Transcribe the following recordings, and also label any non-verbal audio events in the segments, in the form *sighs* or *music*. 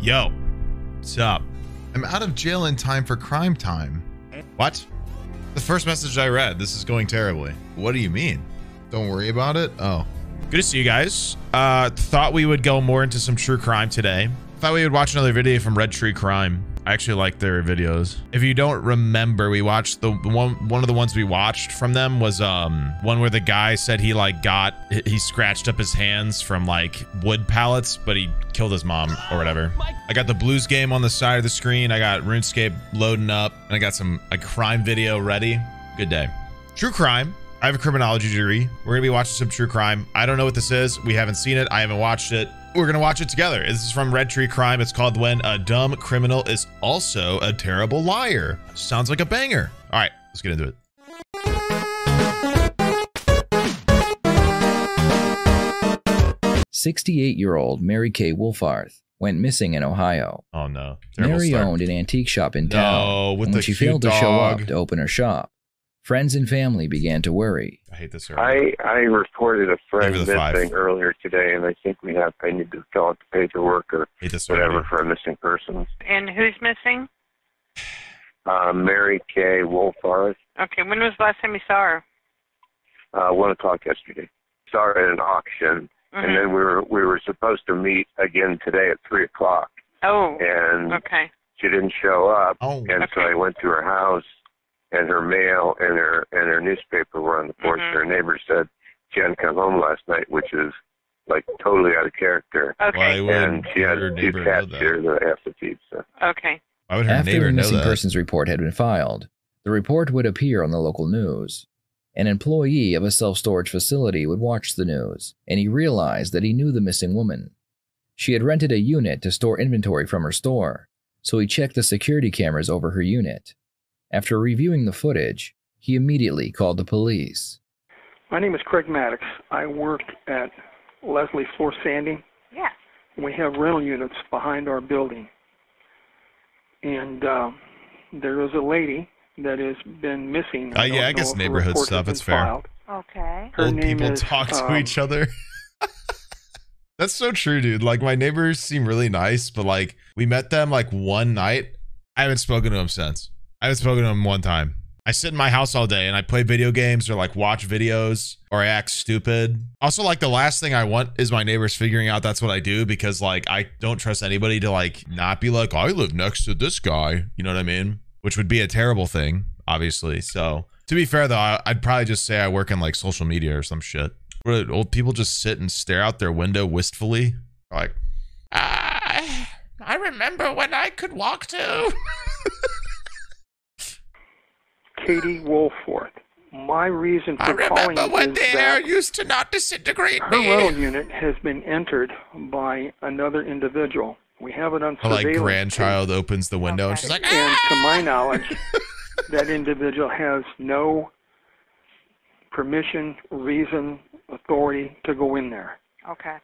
Yo, what's up? I'm out of jail in time for crime time. What? The first message I read. This is going terribly. What do you mean? Don't worry about it? Oh. Good to see you guys. Uh, thought we would go more into some true crime today. Thought we would watch another video from Red Tree Crime. I actually like their videos. If you don't remember, we watched the one one of the ones we watched from them was um one where the guy said he like got he scratched up his hands from like wood pallets, but he killed his mom or whatever. I got the blues game on the side of the screen. I got RuneScape loading up, and I got some a crime video ready. Good day. True crime. I have a criminology degree. We're gonna be watching some true crime. I don't know what this is. We haven't seen it. I haven't watched it. We're gonna watch it together. This is from Red Tree Crime. It's called When a Dumb Criminal is Also a Terrible Liar. Sounds like a banger. All right, let's get into it. 68-year-old Mary Kay Wolfarth went missing in Ohio. Oh no. Terrible Mary start. owned an antique shop in town. No, with and the when she failed to show up to open her shop, friends and family began to worry. I hate this area. I I reported a friend Give her the five. missing earlier today, and I think we have I need to fill out the paperwork or whatever for a missing person. And who's missing? Uh, Mary Kay Wolfarth, Okay, when was the last time you saw her? uh, one o'clock yesterday. Saw her at an auction, Mhm. and then we were we were supposed to meet again today at three o'clock, oh, and okay. she didn't show up. Oh, And so I went to her house, and her mail and her and her newspaper were on the porch. Mhm. Her neighbor said she hadn't come home last night, which is like totally out of character. Okay. Why would and she had her two neighbor know cats that? here that I have to feed. So Okay. Why would her After neighbor the know missing that? persons report had been filed, the report would appear on the local news. An employee of a self-storage facility would watch the news, and he realized that he knew the missing woman. She had rented a unit to store inventory from her store, so he checked the security cameras over her unit. After reviewing the footage, he immediately called the police. My name is Craig Maddox. I work at Leslie Floor Sanding. Yeah. We have rental units behind our building. And um, there is a lady that has been missing. Uh, yeah, I guess neighborhood stuff, it's fair. filed. Okay. Her Old people is, talk to um, each other. *laughs* That's so true, dude. Like my neighbors seem really nice, but like we met them like one night. I haven't spoken to them since. I haven't spoken to him one time. I sit in my house all day and I play video games or like watch videos or I act stupid. Also, like the last thing I want is my neighbors figuring out that's what I do because like I don't trust anybody to like not be like, I live next to this guy. You know what I mean? Which would be a terrible thing, obviously. So to be fair though, I'd probably just say I work in like social media or some shit. Where old people just sit and stare out their window wistfully, like, ah, I remember when I could walk too. *laughs* Katie Wolfarth. My reason I for calling remember when is the air that used to not disintegrate her me. rental unit has been entered by another individual. We have it on Her like surveillance. grandchild opens the window and she's like, And to my "Ah!" knowledge, *laughs* that individual has no permission, reason, authority to go in there. Okay.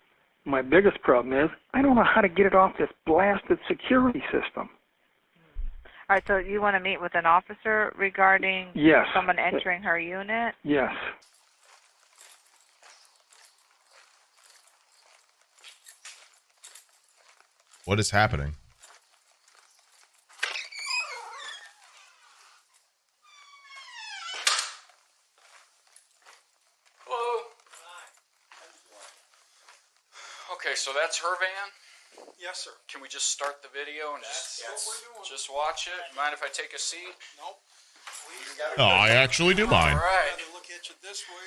My biggest problem is I don't know how to get it off this blasted security system. All right. So you want to meet with an officer regarding Yes. someone entering her unit? Yes. What is happening? Hello. Okay, so that's her van. Yes, sir. Can we just start the video and just That's what we're doing. just watch it? Mind if I take a seat? Nope. We Oh, I actually do All mine. right. rather look at you this way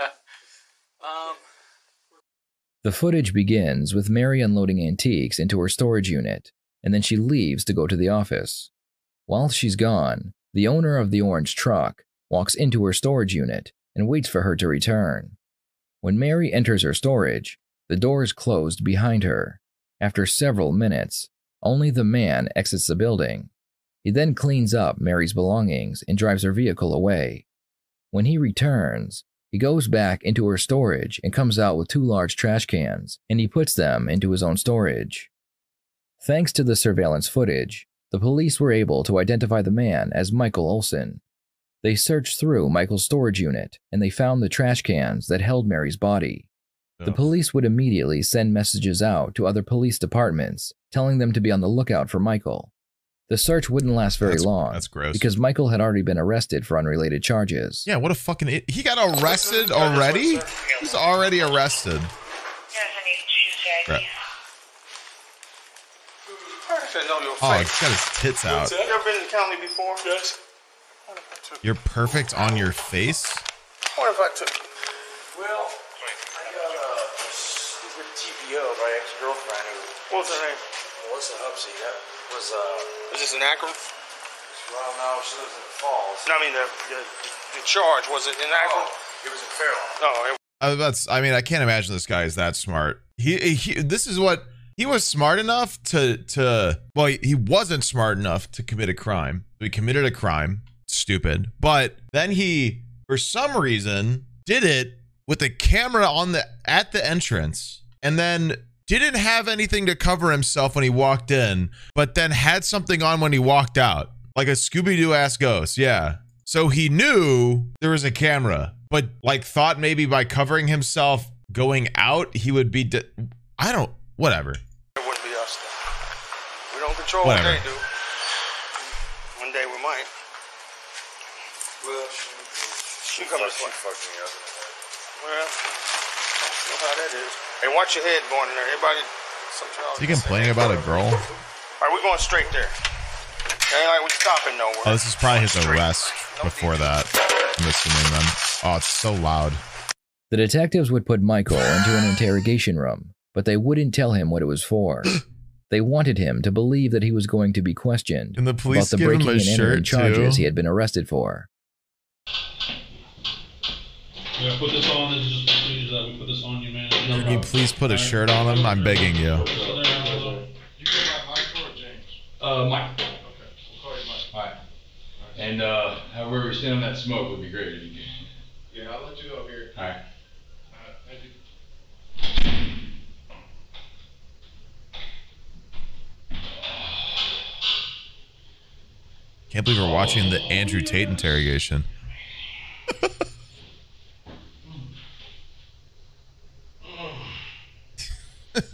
than *laughs* um. The footage begins with Mary unloading antiques into her storage unit, and then she leaves to go to the office. While she's gone, the owner of the orange truck walks into her storage unit and waits for her to return. When Mary enters her storage, the door is closed behind her. After several minutes, only the man exits the building. He then cleans up Mary's belongings and drives her vehicle away. When he returns, he goes back into her storage and comes out with two large trash cans, and he puts them into his own storage. Thanks to the surveillance footage, the police were able to identify the man as Michael Olson. They searched through Michael's storage unit and they found the trash cans that held Mary's body. The police would immediately send messages out to other police departments telling them to be on the lookout for Michael. The search wouldn't last very That's- long that's gross. because Michael had already been arrested for unrelated charges. Yeah, what a fucking i- he got arrested already. He's already arrested. Right. I know your Oh, face. he's got his tits out. You ever been to the county before? Yes. What if I took? You're perfect on your face. What if I took? Well, I got a stupid TPO, my ex-girlfriend. Who, what was her name? Melissa Hubsey. That was uh. Is this an Akron? Well, no, she lives in the Falls. No, I mean the the, the charge was it in Akron? it was in Fairlawn. No, it Uh, that's. I mean, I can't imagine this guy is that smart. He, he. This is what he was smart enough to to. Well, he, he wasn't smart enough to commit a crime. He committed a crime. Stupid. But then he, for some reason, did it with a camera on the at the entrance, and then didn't have anything to cover himself when he walked in, but then had something on when he walked out, like a Scooby Doo ass ghost. Yeah. So he knew there was a camera, but like thought maybe by covering himself going out, he would be. De- I don't. Whatever. It wouldn't be us. Though. We don't control Whatever. what they do. One day we might. Well, she, come this way. fucked me up. Well, you know how that is. Hey, watch your head going in there. Everybody, some Is he complaining about a girl? All right, we're going straight there. Ain't like we stopping nowhere. Oh, this is probably his Straight. arrest before that. I'm assuming then. Oh, it's so loud. The detectives would put Michael into an interrogation room, but they wouldn't tell him what it was for. They wanted him to believe that he was going to be questioned And the police about the give him breaking a and entering charges too. he had been arrested for. Yeah, put this on. This is just please that we put this on you, man. Can you please put a shirt on him? I'm begging you. You go by Michael or James? Uh, Mike. Okay, we'll call you Mike. Alright. And uh, however we stand on that smoke would be great if you could. Yeah, I'll let you go here. Alright. Alright, thank you. Can't believe we're watching the Andrew Tate interrogation. *laughs* *laughs*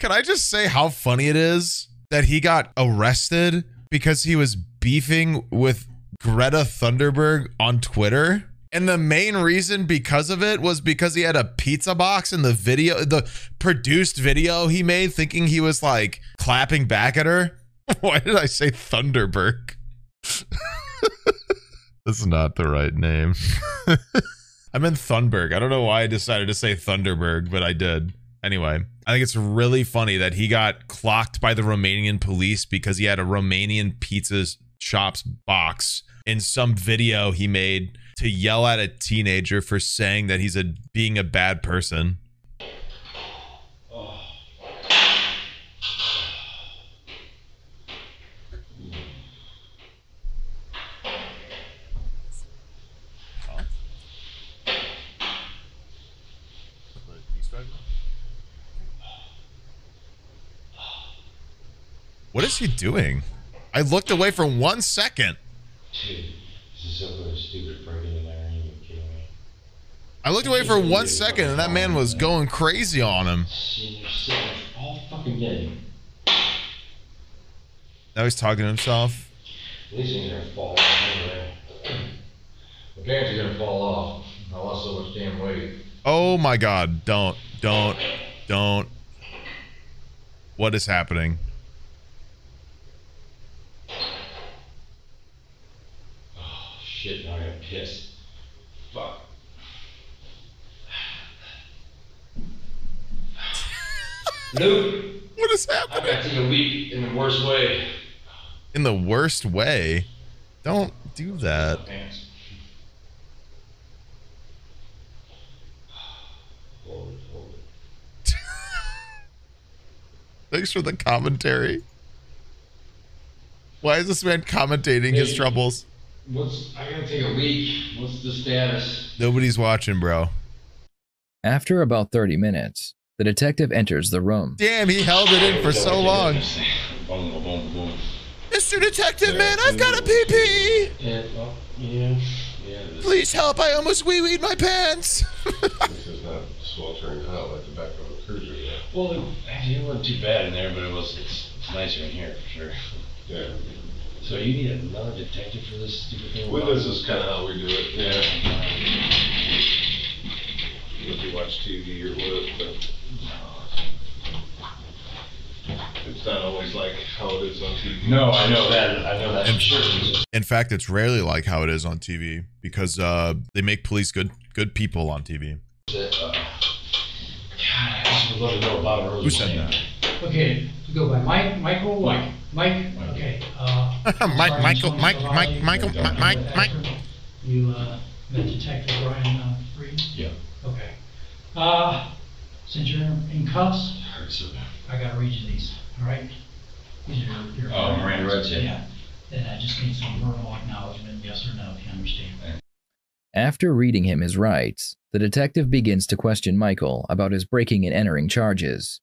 Can I just say how funny it is that he got arrested because he was beefing with Greta Thunderberg on Twitter? And the main reason because of it was because he had a pizza box in the video, the produced video he made, thinking he was like clapping back at her. *laughs* Why did I say Thunderberg? *laughs* That's not the right name. I meant Thunberg. I don't know why I decided to say Thunderberg, but I did. Anyway, I think it's really funny that he got clocked by the Romanian police because he had a Romanian pizza shop's box in some video he made to yell at a teenager for saying that he's a being a bad person. What is he doing? I looked away for one second. I looked away for one second and that man was going crazy on him. Now he's talking to himself. These things are gonna fall off anyway. My pants are gonna fall off. I lost so much damn weight. Oh my god, don't, don't, don't. What is happening? Oh shit, now I gotta piss. Fuck. Luke, *laughs* What is happening? I take a leak in the worst way. In the worst way. Don't do that. Hold it, hold it. *laughs* Thanks for the commentary. Why is this man commentating his troubles? What's I gotta take a week. What's the status? Nobody's watching, bro. After about 30 minutes, the detective enters the room. Damn, he held it in for so long. Mr. Detective Man, I've got a pee-pee. Yeah, well, yeah, yeah. Please help, I almost wee-weed my pants. *laughs* This is not sweltering hot like the back of a cruise Well, it, actually, it wasn't too bad in there, but it was. It's, it's nicer in here for sure. Yeah. So you need another detective for this stupid thing? Well, this is kind of how we do it. Yeah. If you watch TV or what, but it's not always like how it is on TV. No, I know that. I know that And- for sure. In fact, it's rarely like how it is on TV because uh, they make police good good people on TV. Uh, God, I just would love to know about Who said that? Okay, we go by Mike, Michael, Mike, Mike, okay, uh. *laughs* Mike, Michael, Mike, Mike, Michael, Mike, Mike, Mike. You, uh, met Detective Brian, uh, Reed? Yeah. Okay. Uh, since you're in cuffs, So, I gotta read you these, all right? These are your. your- Oh, Miranda rights, yeah. Yeah, and I just need some verbal acknowledgement, yes or no, if you understand. After reading him his rights, the detective begins to question Michael about his breaking and entering charges.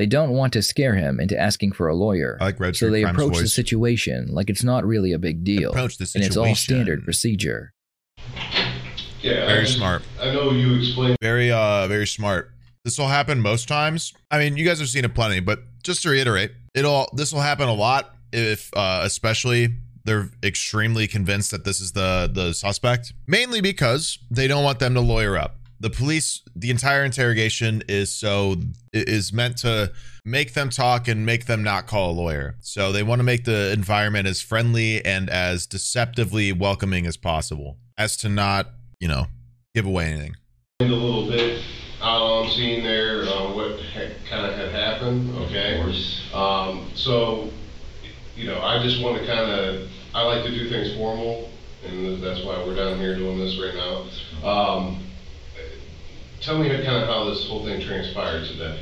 They don't want to scare him into asking for a lawyer, I like so they Crime's approach the situation like it's not really a big deal, Approach the and it's all standard procedure. Yeah. I Very just- smart. I know you explained. Very uh very smart. This will happen most times. I mean, you guys have seen it plenty, but just to reiterate, it'll this will happen a lot if uh especially they're extremely convinced that this is the the suspect, mainly because they don't want them to lawyer up. The police, the entire interrogation is so is meant to make them talk and make them not call a lawyer. So they want to make the environment as friendly and as deceptively welcoming as possible, as to not, you know, give away anything. a little bit out on scene there, uh, what had, kind of had happened, okay? Um, so, you know, I just want to kind of, I like to do things formal, and that's why we're down here doing this right now. Um, tell me kind of how this whole thing transpired today.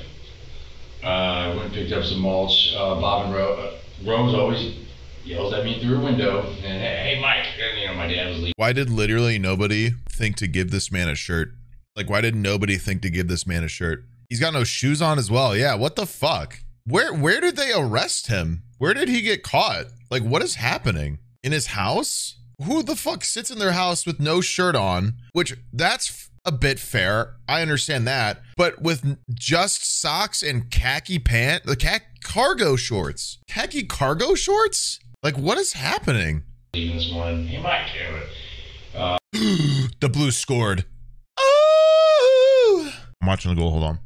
Uh, I went and picked up some mulch. Uh, Bob and Ro- uh, Rose always yells at me through a window, and hey, hey, Mike, and you know my dad was leaving. Why did literally nobody think to give this man a shirt? Like, why did nobody think to give this man a shirt? He's got no shoes on as well. Yeah, what the fuck? Where where did they arrest him? Where did he get caught? Like, what is happening in his house? Who the fuck sits in their house with no shirt on? Which that's f- a bit fair. I understand that, but with just socks and khaki pant, the ca- cargo shorts, khaki cargo shorts. Like, what is happening? morning. Hey, Mike, yeah, but, the Blues scored. Oh! I'm watching the goal. Hold on.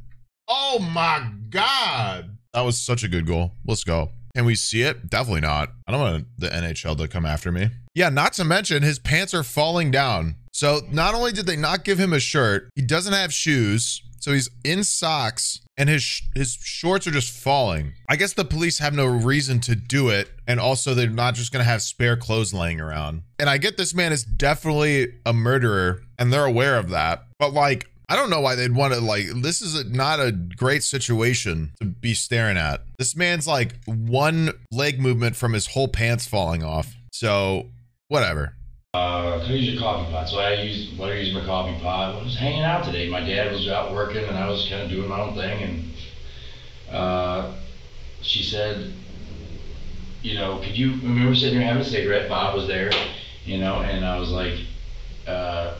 Oh my God. That was such a good goal. Let's go. Can we see it? Definitely not. I don't want the NHL to come after me. Yeah, not to mention his pants are falling down. So not only did they not give him a shirt, he doesn't have shoes. So he's in socks and his sh- his shorts are just falling. I guess the police have no reason to do it and also they're not just to have spare clothes laying around. And I get this man is definitely a murderer and they're aware of that. But like I don't know why they'd want to like this is a, not a great situation to be staring at. This man's like one leg movement from his whole pants falling off. So, whatever. uh, I use your coffee pot? So I used, let her use my coffee pot. I was hanging out today. My dad was out working, and I was kind of doing my own thing. And uh, she said, you know, could you? I were sitting there having a cigarette. Bob was there, you know, and I was like, uh,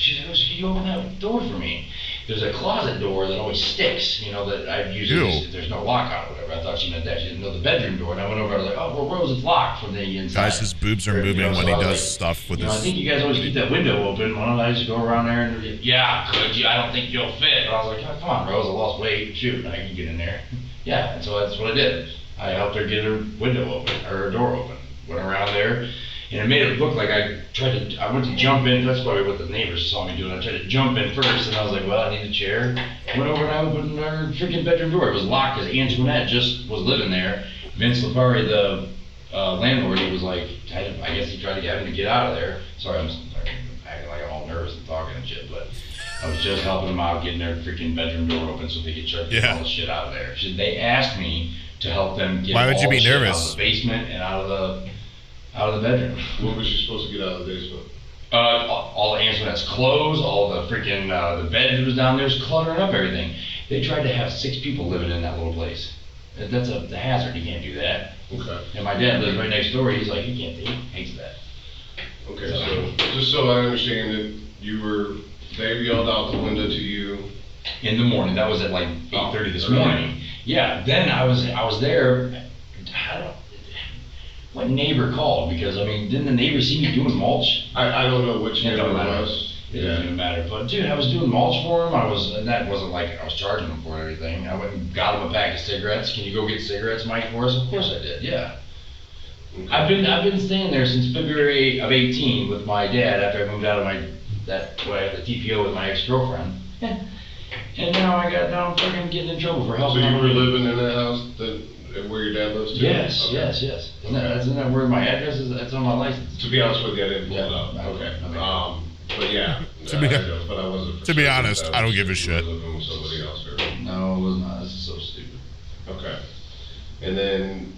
she said, "Oh, "Can you open that door for me?" There's a closet door that always sticks, you know, that I usually Ew. there's no lock on it, whatever. I thought she meant that. She didn't know the bedroom door, and I went over. I was like, "Oh, well, Rose, it's locked from the inside." Guys, his boobs are Or, you moving know, when so he does like, stuff with you know, I think you guys always keep that window open. Why don't I just go around there and yeah, could you? I don't think you'll fit. And I was like, oh, come on, Rose, I lost weight. Shoot, I can get in there. Yeah, and so that's what I did. I helped her get her window open or her door open. Went around there, and it made it look like I tried to. I went to jump in. That's probably what the neighbors saw me doing. I tried to jump in first, and I was like, well, I need a chair. Went over and I opened her freaking bedroom door. It was locked because Antoinette just was living there. Vince Lipari, the uh, landlord, he was like, I, I guess he tried to get him to get out of there. Sorry, I'm sorry, acting like I'm all nervous and talking and shit, but I was just helping him out, getting their freaking bedroom door open so they could getting Yeah. all the shit out of there. They asked me to help them get Why would you all be the shit out nervous? of the basement and out of the out of the bedroom. What was she supposed to get out of the basement? Uh, all, all the Antoinette's clothes, all the freaking uh, the bed that was down there, is cluttering up everything. They tried to have six people living in that little place. That- That's a, hazard. You can't do that. Okay. And my dad lives right next door. He's like, he can't. He hates that. Okay, so just so I understand it, you were, they yelled out the window to you, in the morning. That was at like eight thirty this morning. Yeah. Then I was I was there. I don't. What neighbor called? Because I mean, didn't the neighbor see me doing mulch? I, I don't know which It neighbor don't it matter. was. It doesn't even matter. But dude, I was doing mulch for him. I was, and that wasn't like I was charging him for everything. I went and got him a pack of cigarettes. Can you go get cigarettes, Mike, for us? Of course I did. Yeah. I've been I've been staying there since February of 18 with my dad after I moved out of my that way the TPO with my ex girlfriend. *laughs* And now I got now I'm fucking getting in trouble for So helping. you were my- living in that house that, where your dad lives too? Yes, Okay. yes, yes. Isn't that, isn't that where my address is? That's on my license. To be honest with you, I didn't pull it Yeah. up. Okay. Um, but yeah. *laughs* To be- I know, but I wasn't. to be certain honest, that I don't give a you shit. were Living with somebody else or. No, it was not. This is so stupid. Okay. And then,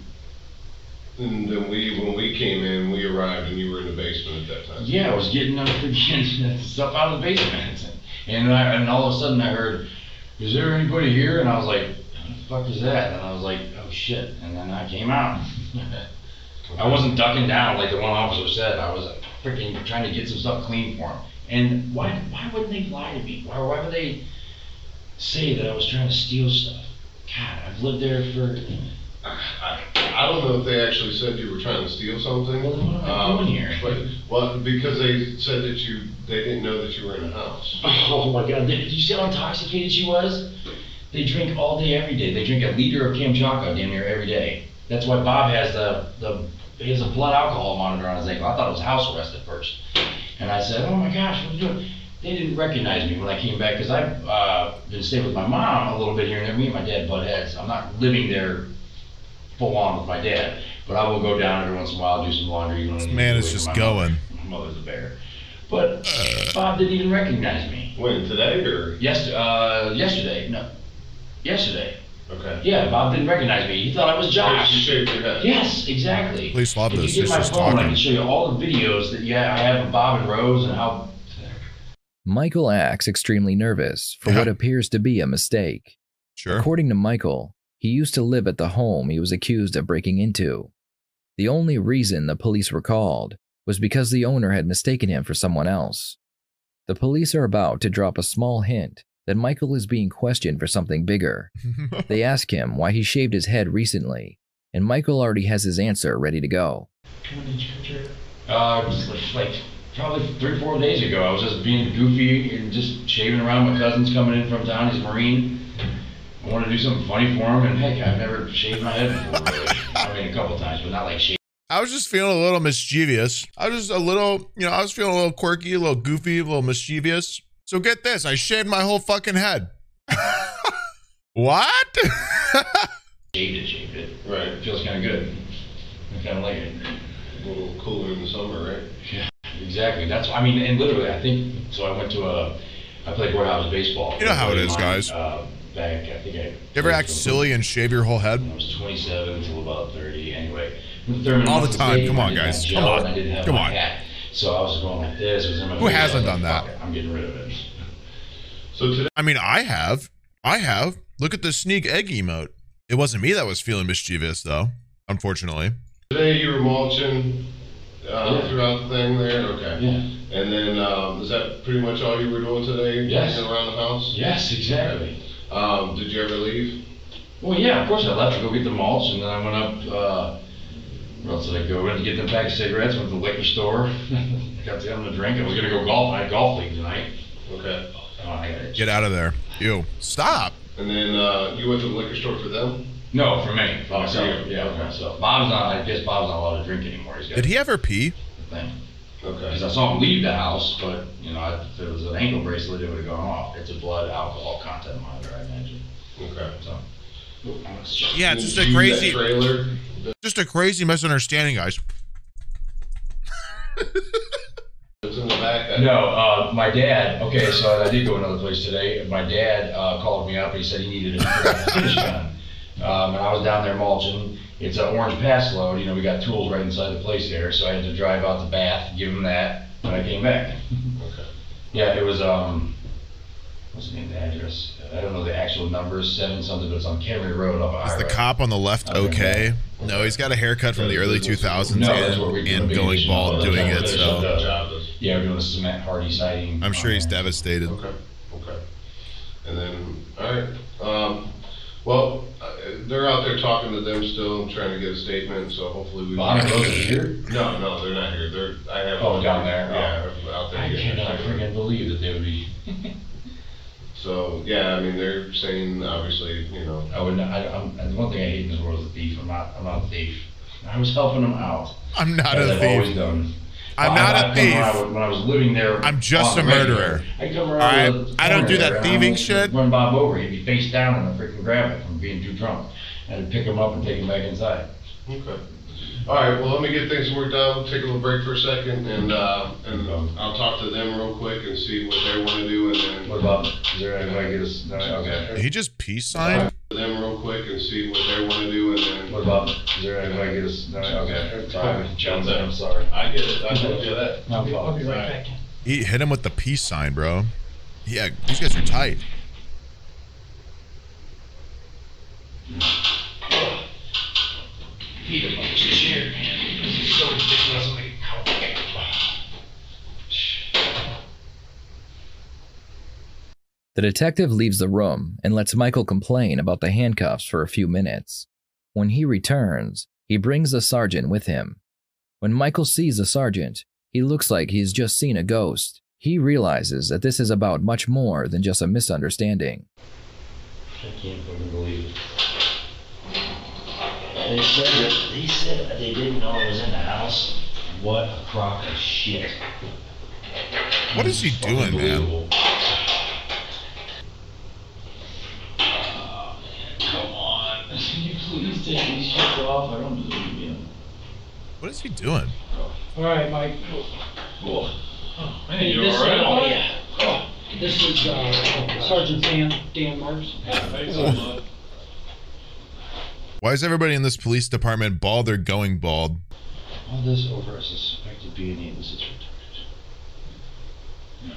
and then we, when we came in, we arrived and you were in the basement at that time. Yeah, I was getting uh, *laughs* getting stuff out of the basement, and I, and all of a sudden I heard, "Is there anybody here?" And I was like, "What the fuck is that?" And I was like, "Oh shit!" And then I came out. *laughs* I wasn't ducking down like the one officer said. I was freaking trying to get some stuff clean for him. And why why wouldn't they lie to me? Why why would they say that I was trying to steal stuff? God, I've lived there for. *sighs* I, I don't know if they actually said you were trying to steal something. Well, then what am I Um, doing here? But, well, because they said that you, they didn't know that you were in the house. *laughs* Oh my god, did you see how intoxicated she was? They drink all day, every day. They drink a liter of Kamchatka damn near every day. That's why Bob has the, the, he has a blood alcohol monitor on his ankle. I thought it was house arrest at first. And I said, oh my gosh, what are you doing? They didn't recognize me when I came back, because I've, uh, been staying with my mom a little bit here and there. Me and my dad butt heads. I'm not living there full on with my dad, but I will go down every once in a while, do some laundry. This man is just going. My mother's a bear. But Bob didn't even recognize me. When, today or? Yes, uh, yesterday, no, yesterday. Okay. Yeah, Bob didn't recognize me. He thought I was You Josh. shaved your head? Yes, exactly. Police love If this. you It's get my just phone, I can show you all the videos that yeah I have of Bob and Rose and how. Michael acts extremely nervous for what appears to be a mistake. Sure. According to Michael, he used to live at the home he was accused of breaking into. The only reason the police were called was because the owner had mistaken him for someone else. The police are about to drop a small hint that Michael is being questioned for something bigger. *laughs* they ask him why he shaved his head recently, and Michael already has his answer ready to go. When did you get your, Uh, it was like, like probably three, four days ago. I was just being goofy and just shaving around. My cousin's coming in from town. He's a Marine. I wanted to do something funny for him, and heck, I've never shaved my head before. Really. I mean, a couple times, but not like shaving. I was just feeling a little mischievous. I was just a little, you know, I was feeling a little quirky, a little goofy, a little mischievous. So get this, I shaved my whole fucking head. what? Shaved it, shaved it. Right. It feels kind of good. I kind of like it. A little cooler in the summer, right? Yeah, exactly. That's I mean, and literally, I think so. I went to a, I played Royhouse baseball. You know how it is, Mine, guys. Uh, back, I think I. You ever act silly and shave your whole head? I was 27 until about 30. Anyway, All the time. Come on, guys. Come on. I didn't have Come on. hat. So I was going like this. Was in my Who face. Hasn't done like, that? "Fuck it, I'm getting rid of it. *laughs* So today, I mean, I have. I have. Look at the sneak egg emote. It wasn't me that was feeling mischievous, though, unfortunately. today you were mulching uh, Yeah. throughout the thing there? Okay. Yeah. And then, um, is that pretty much all you were doing today? Yes. Hanging around the house? Yes, exactly. Um, did you ever leave? Well, yeah, of course I left to go get the mulch, and then I went up. Uh, where else did I go? Went to get them pack of cigarettes. Went to the liquor store. *laughs* Got them to drink. I was gonna go golf. I had golf league tonight. Okay. Oh, I got it. Get out of there. You. Stop. And then, uh, you went to the liquor store for them? No, for me, for Oh, myself. for. Yeah, for myself. Bob's not. I guess Bob's not allowed to drink anymore. He's got Did he ever pee? a thing. Okay. Because I saw him leave the house, but you know, if it was an ankle bracelet, it would have gone off. It's a blood alcohol content monitor, I imagine. Okay. So. Oop, I'm gonna shut- Yeah, it's just Did a you use that crazy, Trailer? Just a crazy misunderstanding, guys. *laughs* It was in the back. No, uh, my dad, okay, so I did go another place today. My dad, uh, called me up and he said he needed a finish *laughs* gun. Um, and I was down there mulching. It's an orange Paslode, you know, we got tools right inside the place there, so I had to drive out the bath, give him that, when I came back. *laughs* Okay. Yeah, it was, um, what's the name of the address? I don't know the actual numbers, seven something, but it's on Kennery Road up Is the cop on the left uh, okay? No, he's got a haircut from the early 2000s No, that's what we're and, and going bald That's doing it, so doing. Job is- Yeah, we're doing a cement Hardie siding. I'm sure he's uh, devastated. Okay, okay. And then all right. Um, well, uh, they're out there talking to them still, trying to get a statement, so hopefully we. Behind those are here? No, no, they're not here. They're, I have. Oh, down there? Yeah, out there. I getting cannot statement. freaking believe that they would be. *laughs* So, yeah, I mean, they're saying, obviously, you know. I would not, I, I'm, and the one thing I hate in this world is a thief. I'm not, I'm not a thief. I was helping them out. I'm not as a I've thief. always done. I'm I- not I- a I- When I, thief. was- when I was living there. I'm just on a the regular, murderer. I come All around. right? the I don't do that there, and thieving I shit. Run Bob over, he'd be face down and I freaking grab it from being too drunk. and I had to pick him up and take him back inside. Okay. All right, well, let me get things worked out, take a little break for a second, and, uh, and I'll talk to them real quick and see what they wanna do, and then. What about, is there any way I get us, no, okay. He just peace sign? To them real quick and see what they wanna do, and then. What about, is there any way I get us, no, okay. Sorry, John's, I'm sorry. I get it, I told you that. No I'll be problem. right back. He hit him with the peace sign, bro. Yeah, these guys are tight. Beat him up his chair, man. This is so ridiculous. I'm like, The detective leaves the room and lets Michael complain about the handcuffs for a few minutes. When he returns, he brings the sergeant with him. When Michael sees the sergeant, he looks like he's just seen a ghost. He realizes that this is about much more than just a misunderstanding. I can't fucking believe it. They said that, they said that they didn't know it was in the house. What a crock of shit. What is he doing, man? Come on. Can you please take these shirts off? I don't believe you. What is he doing? All right, Mike. Cool. Hey, you this, all right? Oh, yeah. oh, This is uh, Sergeant Dan, Dan Marks. Why is everybody in this police department bald or going bald? All this over a suspected B&E in the situation.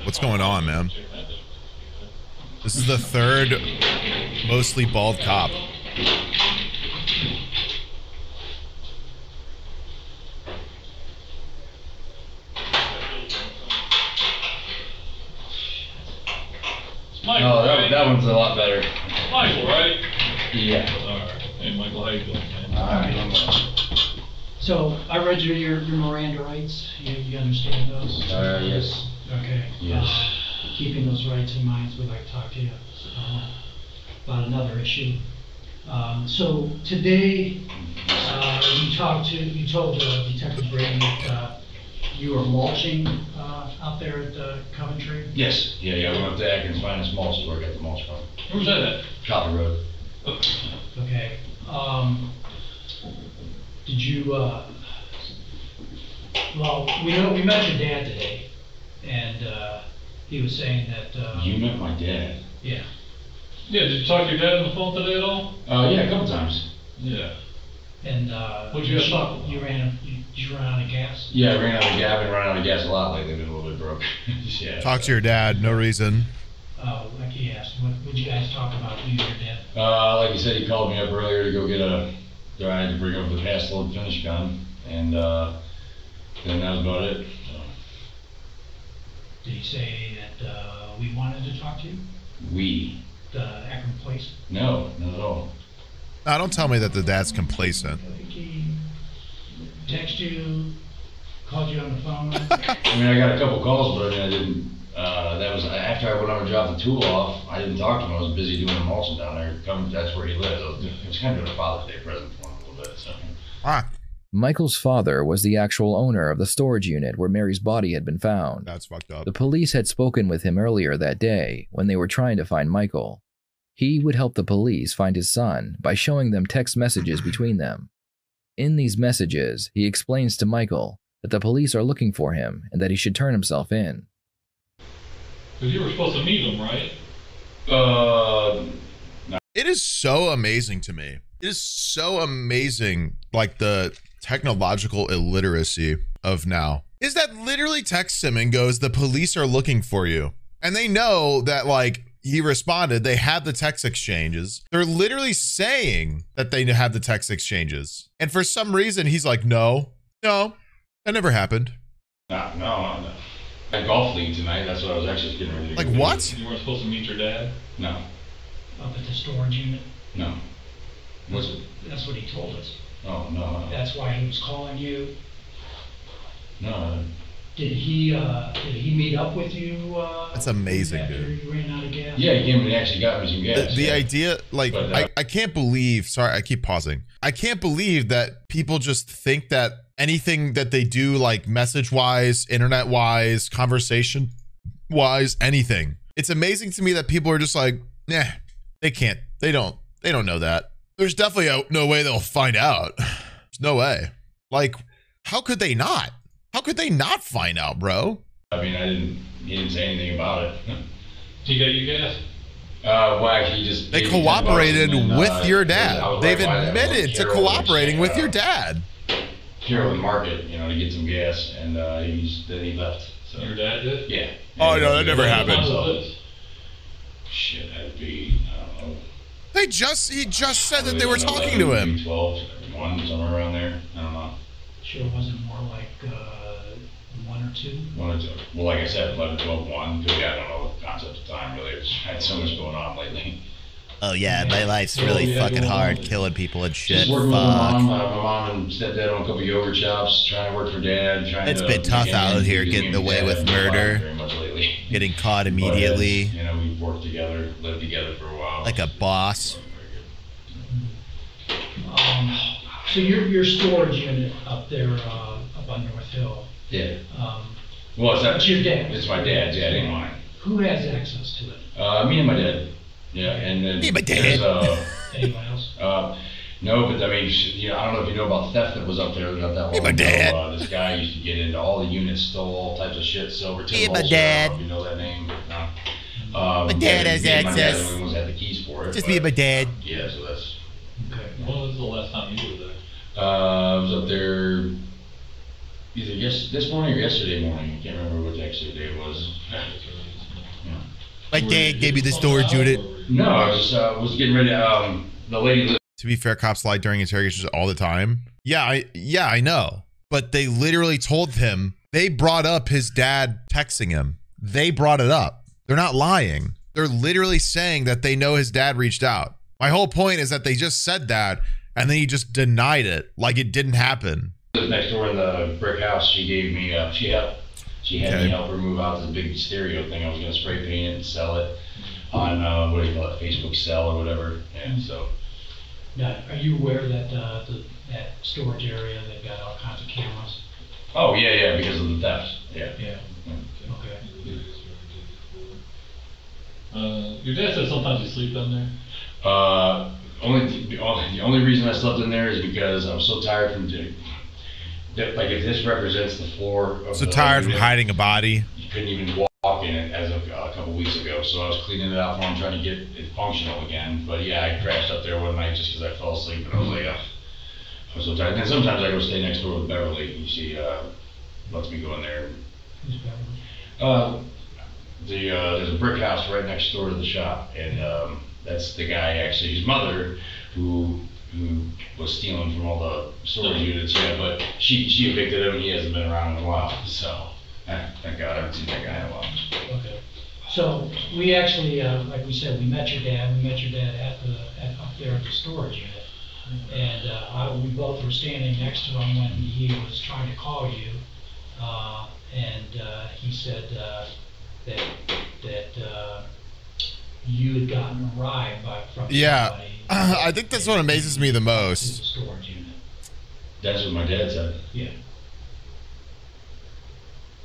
What's going on, man? This is the third mostly bald cop. Michael, Oh, that, that one's a lot better. Michael, right? Yeah. How you doing, man? All right. So I read your, your your Miranda rights. You, you understand those? Uh, yes. Okay. Yes. Uh, Keeping those rights in mind, we'd like to talk to you uh, about another issue. Um, So today, uh, you talked to, you told uh, Detective Brady that uh, you were mulching uh, out there at uh, Coventry? Yes, yeah, yeah, we went up to Atkins Finest Mulch Store, got the mulch from. Where's that at? Copper Road. Okay. Um, did you, uh, well, we know, we met your dad today, and, uh, he was saying that, uh. You met my dad? Yeah. Yeah, did you talk to your dad on the phone today at all? Uh, yeah, a couple times. Yeah. And, uh. What'd you guys talk about? You ran, you, you ran out of gas? Yeah, I ran out of gas, I've been running out of gas a lot lately, been a little bit broke. *laughs* Yeah. Talk to your dad, no reason. Uh, like he asked, what, what'd you guys talk about, you and your dad? Uh, like you said, he called me up earlier to go get a, I had to bring up the Paslode finish gun, and, uh, then that was about it, so. Did he say that, uh, we wanted to talk to you, We, the Akron Police? no, not at all. Nah, don't tell me that the dad's complacent. Like he text you, called you on the phone? *laughs* I mean, I got a couple calls, but I mean, I didn't, uh, that was, after I went over and dropped the tool off, I didn't talk to him, I was busy doing the mulching down there, come, that's where he lives, it was, it was kind of a Father's Day present for him a little bit, so. Ah, Michael's father was the actual owner of the storage unit where Mary's body had been found. that's fucked up. The police had spoken with him earlier that day when they were trying to find Michael. He would help the police find his son by showing them text messages between them. In these messages, he explains to Michael that the police are looking for him and that he should turn himself in. Because you were supposed to meet him, right? Uh, It is so amazing to me. It is so amazing, like the technological illiteracy of now. Is that literally texts him and goes, The police are looking for you. And they know that, like, he responded, they had the text exchanges. They're literally saying that they have the text exchanges. And for some reason, he's like, No, no, that never happened. no, no, no. At golf league tonight, that's what I was actually getting ready to do. Like, do. what? You weren't supposed to meet your dad? No, Up at the storage unit? no. That's what he told us. Oh, no, That's why he was calling you. no. Did he, uh, did he meet up with you, uh? That's amazing, after dude. you ran out of gas? Yeah, he came and actually got me some The, gas. the yeah. idea, like, But, uh, I, I can't believe, sorry, I keep pausing. I can't believe that people just think that anything that they do, like message wise, internet wise, conversation wise, anything. It's amazing to me that people are just like, nah, they can't, they don't, they don't know that. There's definitely a, no way they'll find out. There's no way. Like, how could they not? How could they not find out, bro? I mean, I didn't, he didn't say anything about it. *laughs* Got you gas? Uh, well, actually, he just. They gave me 10 bucks cooperated and with uh, your dad. They've like, admitted to cooperating with uh, your dad. Carroll Market, you know, to get some gas, and uh, he's then he left. So. Your dad did? Yeah. Oh, no, that never What happened. month? Shit, that'd be I don't know. They just he just said that they were talking to him. 12, 1, somewhere around there. I don't know. Sure wasn't more like, uh, one or two? One or two. Well, like I said, 11, 12, 1. Because, yeah, I don't know the concept of time, really. It's had so much going on lately. Oh yeah, my life's Oh, really yeah, fucking going hard, killing people and shit. Just working with my Fuck. mom, uh, my mom and stepdad on a couple yogurt shops, trying to work for dad, trying It's to. been tough out here getting because me away with murder. talked Very much lately. *laughs* Getting caught But, uh, immediately, You know, we've worked together, lived together for a while. like a boss. Um, so your, your storage unit up there, uh, up on North Hill, Yeah. um, Well, it's not. It's your dad's. It's my dad's, yeah, it ain't mine. who has access to it? Uh, me and my dad. Yeah, and then. Me and my there's, dad. uh, *laughs* Anyone else? Uh, no, but I mean, you know, I don't know if you know about theft that was up there not that long Me and my ago. dad. Uh, this guy used to get into all the units, stole all types of shit, silver, tin Me and my bolster, I don't know dad. if you know that name. No. Um, My dad has me and My dad access. are the only ones that had the keys for it. Just but- me and my dad. Yeah, so that's. Okay. When was the last time you were there? Uh, I was up there either yes this morning or yesterday morning. I can't remember what actually day it was. My dad gave me the storage Judith. No, I was uh, was getting ready. Um, the lady. To be fair, cops lie during interrogations all the time. Yeah, I yeah, I know. But they literally told him they brought up his dad texting him. They brought it up. They're not lying. They're literally saying that they know his dad reached out. My whole point is that they just said that and then he just denied it like it didn't happen. next door in the brick house. She gave me, uh, she helped, she had Okay. me help her move out this big stereo thing. I was gonna spray paint it and sell it on, uh, what do you call it, Facebook sell or whatever. And so, Now, are you aware that, uh, the, that storage area, they've got all kinds of cameras? oh, yeah, yeah, because of the theft, yeah. Yeah. Okay. Uh, your dad said sometimes you sleep down there. Uh, only, the only, the only reason I slept in there is because I was so tired from doing, that, like if this represents the floor of So the tired from unit, hiding a body. You couldn't even walk in it as of uh, a couple weeks ago, so I was cleaning it out for him, trying to get it functional again. But yeah, I crashed up there one night just because I fell asleep and I was like, uh, I was so tired. And sometimes I go stay next door with Beverly. You see, uh, lets me go in there. Uh, the uh, there's a brick house right next door to the shop, and um, that's the guy actually, his mother, who who was stealing from all the storage units. Yeah, but she she evicted him. And he hasn't been around in a while, so eh, thank God I haven't seen that guy in a while. Okay. So, we actually, uh, like we said, we met your dad, we met your dad at the, at, up there at the storage unit. And, uh, I, we both were standing next to him when he was trying to call you. Uh, and, uh, he said, uh, that, that, uh, you had gotten a ride by, from Yeah. Somebody. I think that's what amazes me the most. That's what my dad said. Yeah.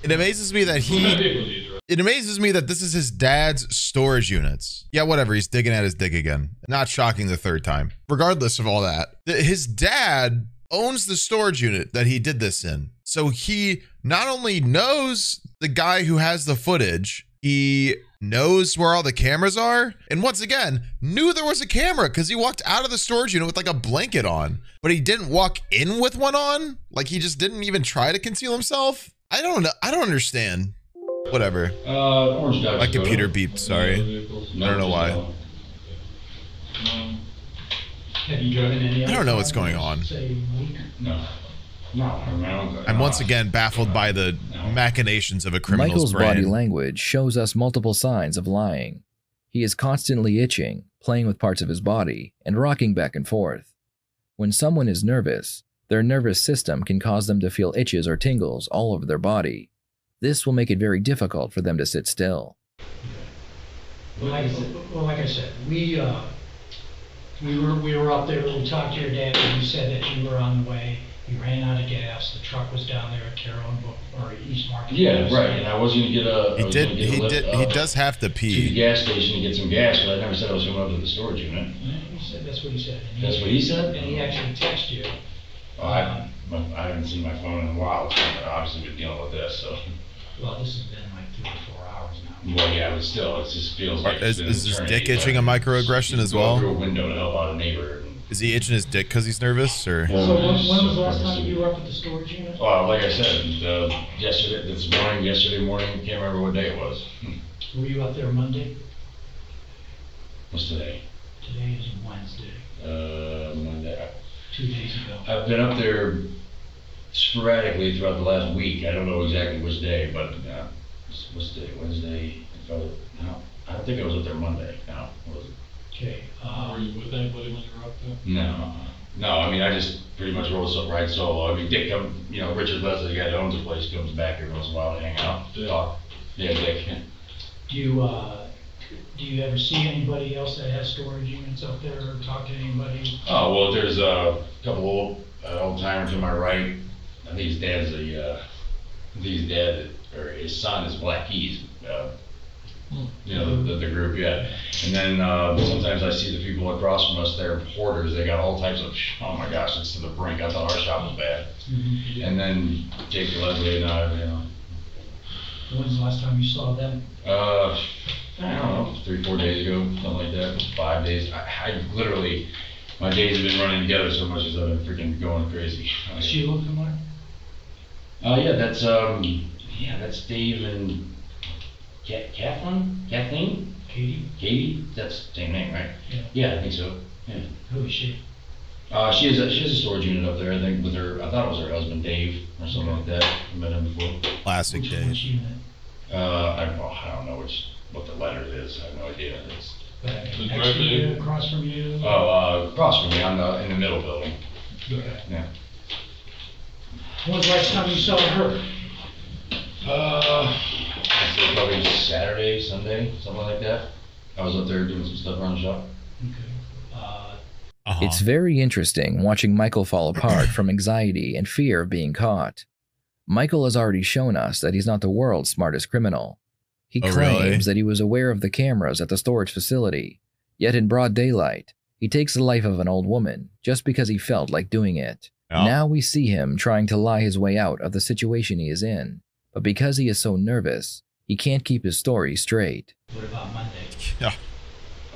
It amazes me that he vehicle do you drive? it amazes me that this is his dad's storage units. Yeah, whatever. He's digging at his dig again. Not shocking the third time. Regardless of all that, th- his dad owns the storage unit that he did this in. So he not only knows the guy who has the footage, he knows where all the cameras are. And once again, knew there was a camera because he walked out of the storage unit with like a blanket on, but he didn't walk in with one on. Like he just didn't even try to conceal himself. I don't know. I don't understand. Whatever. Uh, Orange My computer beeped. Sorry. I don't know why. Have you driven any? I don't know what's going on. No. I'm once again baffled by the machinations of a criminal's Michael's brain. body language shows us multiple signs of lying. He is constantly itching, playing with parts of his body, and rocking back and forth. When someone is nervous, their nervous system can cause them to feel itches or tingles all over their body. This will make it very difficult for them to sit still. Well, like, well, like I said, we, uh, we were, we were up there, we talked to your dad, and you said that you were on the way, you ran out of gas, the truck was down there at Carroll and Book, or East Market. Yeah, right. And I was gonna get a. I He did. gonna get a He did. He does have to pee. To the gas station to get some gas, but I never said I was coming up to the storage unit. Yeah, He said, that's what he said. And That's what he said? And he actually texted you. Oh, I, I haven't seen my phone in a while. I've obviously been dealing with this, so. Well, this has been like three or four hours now. Well, yeah, but still, it just feels like. Is, it's been is his eternity, dick itching but a microaggression as Going through well? a window to help out a neighbor. Is he itching his dick because he's nervous, or? So when, when was the last time you were up at the storage unit? Well, like I said, uh, yesterday, this morning, yesterday morning, can't remember what day it was. Were you up there Monday? What's today? Today is Wednesday, Uh, Monday. two days ago. I've been up there sporadically throughout the last week. I don't know exactly which day, but, uh, what's- what's today, Wednesday? I was- No, I don't think I was up there Monday. No, was it? Okay, Were uh, you with anybody when you were up there? No, no, I mean, I just pretty much roll so ride solo. I mean, Dick come, you know, Richard Leslie, the guy that owns the place, comes back every once in a while to hang out, talk. Yeah, Dick. do you, uh, do you ever see anybody else that has storage units up there or talk to anybody? Oh, well, there's a couple old, uh, old timers to my right. I think his dad's a, uh, I think his dad, or his son is Black Keys, uh, you know, the, the group, yeah. And then, uh, sometimes I see the people across from us, they're hoarders, they got all types of, oh my gosh, it's to the brink, I thought our shop was bad. And then Jake Leslie and I, you know, When's the last time you saw them? uh, I don't know, three, four days ago, something like that, five days. I, I literally, my days have been running together so much as I've been freaking going crazy. Does she look familiar? Uh, yeah, that's, um, yeah, that's Dave and Kathleen, Kathleen, Katie? Katie, that's the same name, right? Yeah. Yeah, I think so, yeah. Who is she? Uh, she has a, she has a storage unit up there, I think, with her, I thought it was her husband Dave, or something like that, I met him before. Classic Which, Dave. which unit? Uh, I don't know, I don't know which, what the letter is, I have no idea. It's, The Next to you, across from you? oh, uh, across from me, on the, in the middle building, Okay. yeah. When's the last time you saw her? Uh, I'd probably Saturday, Sunday, something like that. I was up there doing some stuff around the shop. Uh, Uh-huh. It's very interesting watching Michael fall apart from anxiety and fear of being caught. Michael has already shown us that he's not the world's smartest criminal. He Oh, claims really? that he was aware of the cameras at the storage facility, yet in broad daylight, he takes the life of an old woman just because he felt like doing it. Yeah. Now we see him trying to lie his way out of the situation he is in, but because he is so nervous, he can't keep his story straight. what about Monday? Yeah.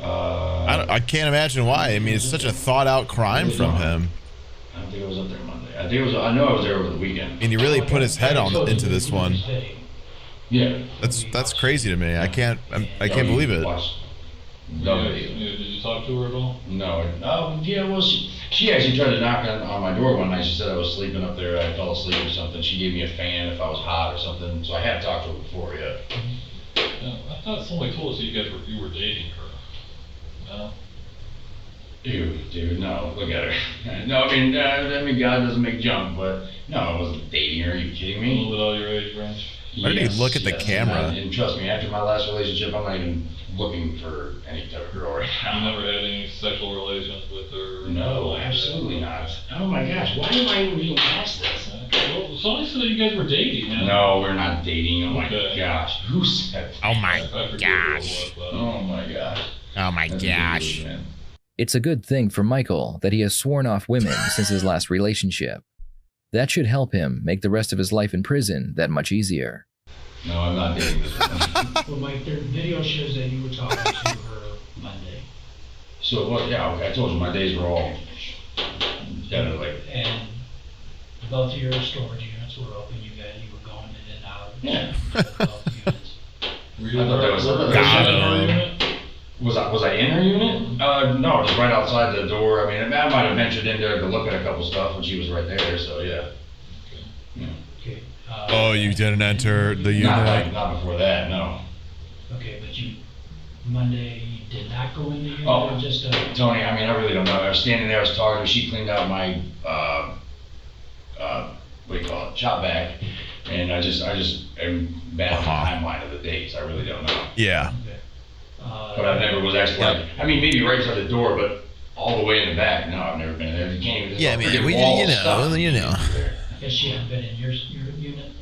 Uh, I, don't, I can't imagine why. I mean, it's such a thought out crime from him. I don't think I was up there Monday. I think it was, I know I was there over the weekend. And he really put his head on into this one. Yeah. That's that's crazy to me. I can't I'm, I Oh, can't believe it. Watched the Yeah, video. yeah, Did you talk to her at all? No, oh, yeah, well, she, she actually tried to knock on, on my door one night. She said I was sleeping up there. I fell asleep or something. She gave me a fan if I was hot or something. So I have talked to her before, yeah. Yeah, I thought somebody told us you guys were, you were dating her. No? Ew, dude, no, look at her. *laughs* No, I mean, uh, I mean, God doesn't make junk, but no, I wasn't dating her. Are you kidding A me? little bit out of your age range? Why did he look at the camera? And, and trust me, after my last relationship, I'm not even looking for any type of girl right You now. never had any sexual relations with her? No, absolutely not. Oh my gosh, why am I even being asked this? Well, somebody said you guys were dating, man. No, we're not dating. Oh my Okay. gosh, who said? Oh my forget who it gosh. was, but- uh, Oh my gosh. Oh my That's gosh. ridiculous, man. It's a good thing for Michael that he has sworn off women *laughs* since his last relationship. That should help him make the rest of his life in prison that much easier. No, I'm not dating this woman. Well, Mike, their video shows that you were talking to her Monday. So, well, yeah, okay, I told you my days were all kind of like, And both of your storage units were open, you got, you were going in and out. Yeah. of both units. Were you I thought that was- were- were- Got in her him. unit? was I, was I in her unit? Uh, no, it was right outside the door. I mean, I might have ventured in there to look at a couple stuff when she was right there, so yeah. Yeah. Okay. uh, Oh, you didn't enter the Not like, unit. not before that, no. Okay, but you, Monday you did not go in the unit, Oh. just, uh, Tony, I mean, I really don't know. I was standing there, I was talking to her, she cleaned out my, uh, uh, what do you call it, shop bag. And I just, I just am bad on the timeline of the dates. I really don't know. Yeah. uh, But I never was actually like, I mean, maybe right outside the door, but all the way in the back, no, I've never been there. You can't even. Yeah, I mean, we, you know, stuff. you know. I guess she hadn't been in your, your unit?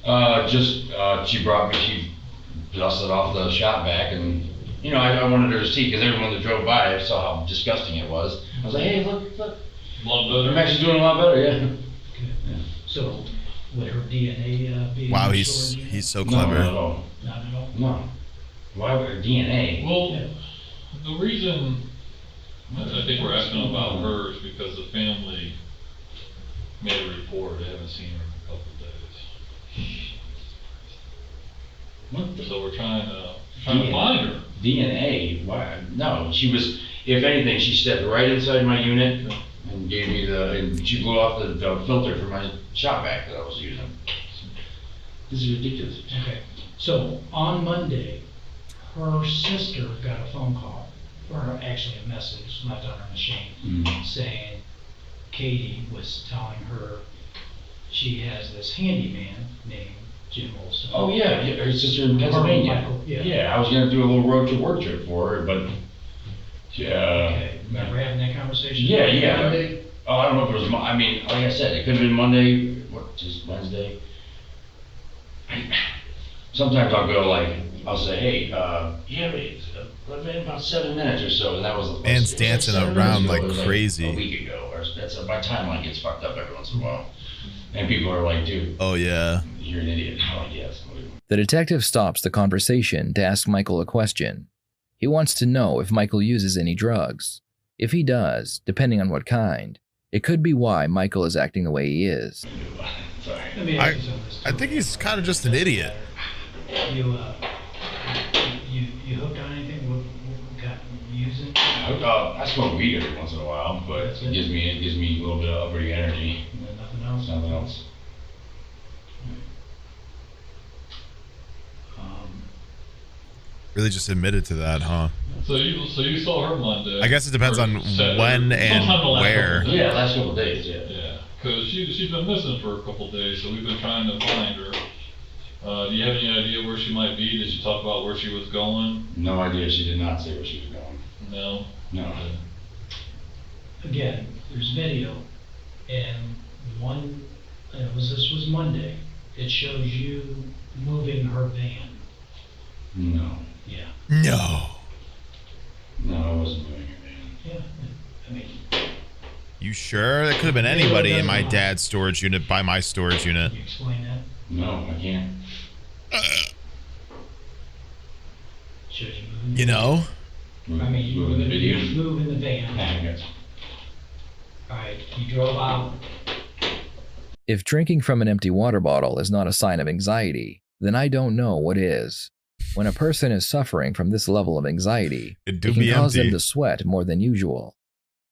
Uh, just, uh, she brought me, she dusted off the shop back and, you know, I, I wanted her to see, cause everyone that drove by saw how disgusting it was. I was like, hey, look, look. A lot better. I'm actually doing a lot better, yeah. So would her DNA uh, be? Wow, he's storage unit? he's so No, clever. not at all. Not at all? No. Why would her DNA? Well, the reason I I think we're asking about her is because the family made a report, they haven't seen her in a couple of days. So we're trying to, trying to find her. DNA, why, no, she was, if anything, she stepped right inside my unit and gave me the, and she blew off the, the filter for my shop vac that I was using. This is ridiculous. Okay, so on Monday, her sister got a phone call, or actually a message left on her machine, Mhm. saying Katie was telling her she has this handyman named Jim Olson. Oh, yeah, yeah, her sister in Pennsylvania. Michael, yeah. Yeah, I was gonna do a little road to work trip for her, but, yeah. Okay, remember having that conversation? Yeah, yeah. Monday? Oh, I don't know if it was, Mon- I mean, like I said, it could have been Monday, what, just Wednesday. Sometimes I'll go like, I'll say, hey, uh, yeah, wait, uh, in about seven minutes or so, and that was. Man's it was like dancing seven around minutes ago, like it was crazy. A week ago, or that's, my timeline gets fucked up every once in a while. And people are like, dude, Oh yeah. You're an idiot. I'm like, yes. The detective stops the conversation to ask Michael a question. He wants to know if Michael uses any drugs. If he does, depending on what kind, it could be why Michael is acting the way he is. Let me I, ask you something. I think he's kind of just an idiot. You, uh, you, you hooked on anything, what, what got using? I, uh, I smoke weed every once in a while, but it gives me, it gives me a little bit of uppity energy. Nothing else? Nothing else. Um, Really just admitted to that, huh? So you, so you saw her Monday. I guess it depends on Saturday, when and sometime the last where. couple. Yeah, last couple days, yeah. Yeah, because she, she's been missing for a couple days, so we've been trying to find her. Uh, do you have any idea where she might be? Did she talk about where she was going? No idea, she did not say where she was going. No? No. again, there's video, and one, uh, was, this was Monday, it shows you moving her van. No. Yeah. No. No, I wasn't doing it, man. Yeah, I mean, You sure? That could have been anybody in my dad's storage unit by my storage unit. can you explain that? No, I can't. Uh. Shows you moving. You know? I mean, you Moving the video. Moving the van. Yes. Alright, you drove out, If drinking from an empty water bottle is not a sign of anxiety, then I don't know what is. When a person is suffering from this level of anxiety, It it can cause them to sweat more than usual.